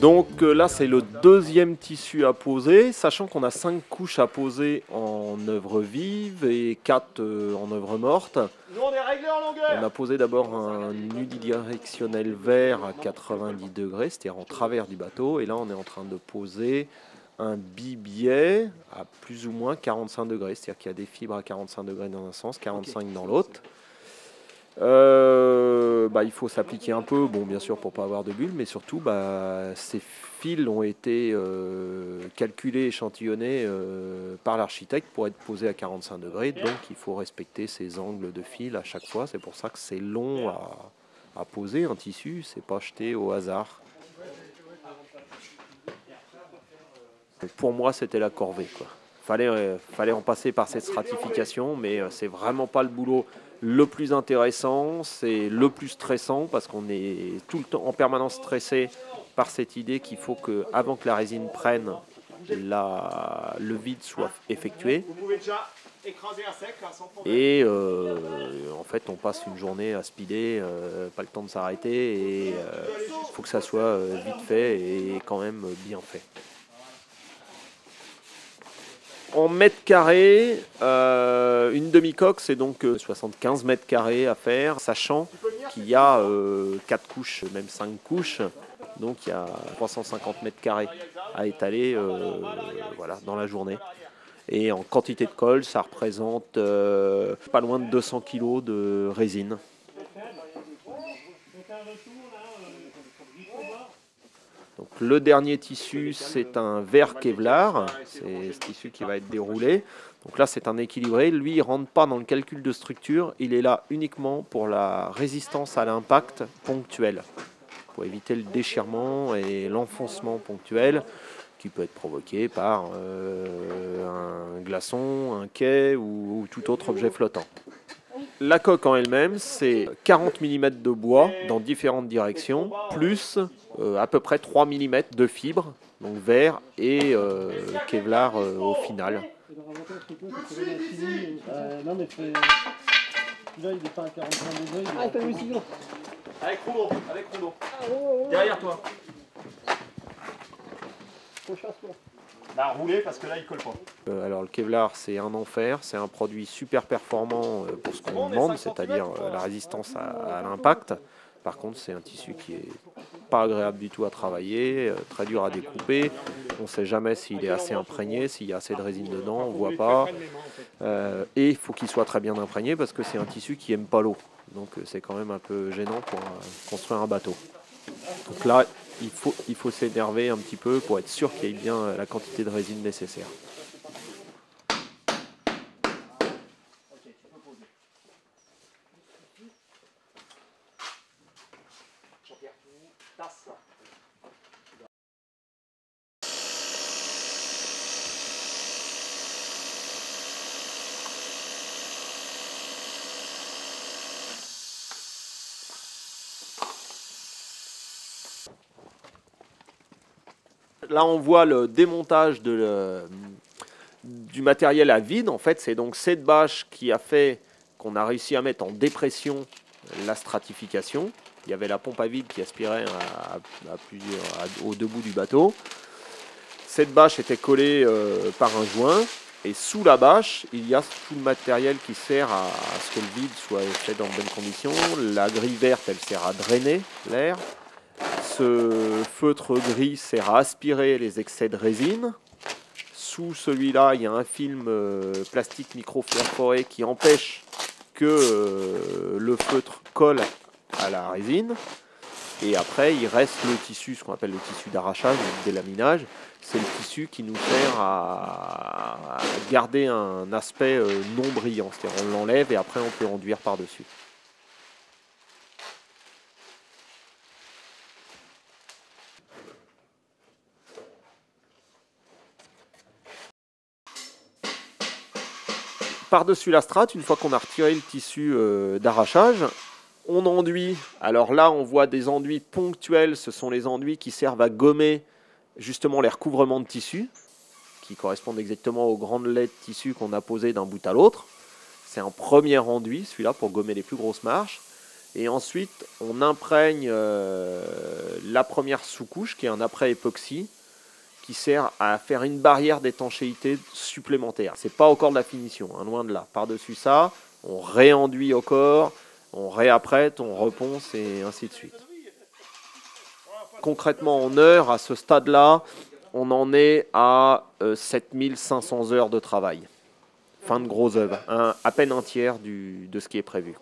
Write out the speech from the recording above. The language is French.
Donc euh, là, c'est le deuxième tissu à poser, sachant qu'on a cinq couches à poser en œuvre vive et quatre euh, en œuvre morte. Nous, on est réglé en longueur. On a posé d'abord un unidirectionnel vert à 90 degrés, c'est-à-dire en travers du bateau, et là, on est en train de poser un bibiet à plus ou moins 45 degrés, c'est-à-dire qu'il y a des fibres à 45 degrés dans un sens, 45 dans l'autre. Euh, bah, il faut s'appliquer un peu, bon bien sûr pour pas avoir de bulles, mais surtout bah, ces fils ont été euh, calculés, échantillonnés euh, par l'architecte pour être posés à 45 degrés, donc il faut respecter ces angles de fil à chaque fois. C'est pour ça que c'est long à, poser un tissu, c'est pas jeté au hasard. Pour moi, c'était la corvée. Quoi. Fallait, fallait en passer par cette stratification, mais c'est vraiment pas le boulot le plus intéressant, c'est le plus stressant parce qu'on est tout le temps en permanence stressé par cette idée qu'il faut que, avant que la résine prenne, la, le vide soit effectué. Et euh, en fait, on passe une journée à speeder, euh, pas le temps de s'arrêter, et il faut que ça soit euh, vite fait et quand même bien fait. En mètres carrés, euh, une demi-coque, c'est donc euh, 75 mètres carrés à faire, sachant qu'il y a 4 couches, même 5 couches. Donc il y a 350 mètres carrés à étaler euh, dans la journée. Et en quantité de colle, ça représente euh, pas loin de 200 kg de résine. Le dernier tissu, c'est un verre Kevlar. C'est ce tissu qui va être déroulé. Donc là, c'est un équilibré. Lui, il ne rentre pas dans le calcul de structure. Il est là uniquement pour la résistance à l'impact ponctuel. Pour éviter le déchirement et l'enfoncement ponctuel qui peut être provoqué par euh, un glaçon, un quai ou, ou tout autre objet flottant. La coque en elle-même, c'est 40 mm de bois dans différentes directions, plus euh, à peu près 3 mm de fibre, donc verre et euh, Kevlar euh, au final. Euh, non mais c'est... Là il est pas à 45 degrés. Ah, sinon Avec rouleau, avec rouleau. Ah. Derrière toi. Faut chasse-toi. Rouler parce que là, il colle pas. Euh, alors le Kevlar, c'est un enfer, c'est un produit super performant euh, pour ce qu'on demande, c'est-à-dire euh, la résistance à, à l'impact. Par contre, c'est un tissu qui est pas agréable du tout à travailler, très dur à découper. On ne sait jamais s'il est assez imprégné, s'il y a assez de résine dedans, on voit pas. Euh, et il faut qu'il soit très bien imprégné parce que c'est un tissu qui aime pas l'eau. Donc c'est quand même un peu gênant pour construire un bateau. Donc là, il faut, s'énerver un petit peu pour être sûr qu'il y ait bien la quantité de résine nécessaire. Là, on voit le démontage le- du matériel à vide. En fait, c'est donc cette bâche qui a fait qu'on a réussi à mettre en dépression la stratification. Il y avait la pompe à vide qui aspirait à, à à- aux deux bouts du bateau. Cette bâche était collée euh, par un joint. Et sous la bâche, il y a tout le matériel qui sert à, à ce que le vide soit fait dans de bonnes conditions. La grille verte, elle sert à drainer l'air. Ce feutre gris sert à aspirer les excès de résine. Sous celui-là, il y a un film euh, plastique microperforé qui empêche que euh, le feutre colle à la résine. Et après, il reste le tissu, ce qu'on appelle le tissu d'arrachage, le délaminage. C'est le tissu qui nous sert à, à garder un aspect euh, non brillant. C'est-à-dire on l'enlève et après on peut enduire par-dessus. Par-dessus la strate, une fois qu'on a retiré le tissu euh, d'arrachage, on enduit. Alors là, on voit des enduits ponctuels. Ce sont les enduits qui servent à gommer justement les recouvrements de tissu, qui correspondent exactement aux grandes laies de tissu qu'on a posées d'un bout à l'autre. C'est un premier enduit, celui-là, pour gommer les plus grosses marches. Et ensuite, on imprègne euh, la première sous-couche, qui est un après-époxy, qui sert à faire une barrière d'étanchéité supplémentaire. C'est pas encore de la finition, hein, loin de là. Par-dessus ça, on réenduit au corps, on réapprête, on reponce et ainsi de suite. Concrètement, en heure, à ce stade-là, on en est à 7500 heures de travail. Fin de gros œuvre, à peine un tiers du- de ce qui est prévu.